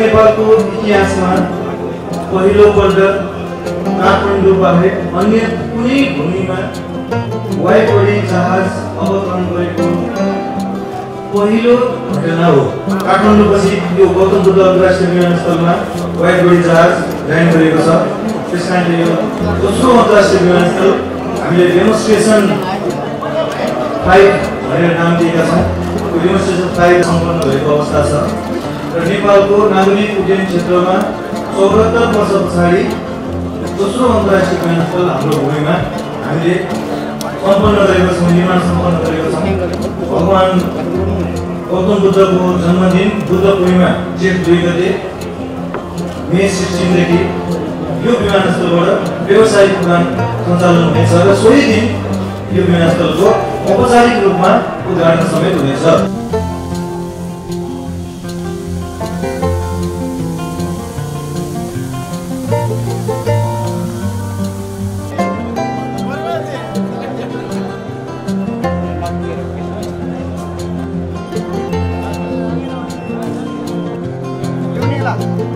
नेपालको इतिहासमा पहिलोपल्ट काठमाडौँ बाहेक अन्य कुनै भूमिमा वायुपडी जहाज अवतरण गरेको पहिलो घटना हो। काठमाडौँपछि यो गौतम बुद्ध अन्तर्राष्ट्रिय विमानस्थलमा वायुपडी जहाज ल्यान्ड गरेको छ। त्यस कारणले यो दोस्रो अन्तर्राष्ट्रिय विमानस्थल हामीले डेमोन्स्ट्रेसन फ्लाइट भनेर नाम दिएका छौँ। त्यो डेमोन्स्ट्रेसन फ्लाइट सम्पन्न भएको अवस्था छ। र नेपालको नागरिक उड्डयन क्षेत्रमा चौहत्तर वर्ष पछाडि दोस्रो अन्तर्राष्ट्रिय विमानस्थल हाम्रो भूमिमा हामीले सम्पन्न गरेको छौँ निर्माण सम्पन्न गरेको छौँ। भगवान् गौतम बुद्धको जन्मदिन बुद्ध पूर्णिमा जेठ दुई गते मे सिक्सटिनदेखि यो विमानस्थलबाट व्यावसायिक उडान सञ्चालन हुनेछ र सोही दिन यो विमानस्थलको औपचारिक रूपमा उद्घाटन समेत हुनेछ। Hola.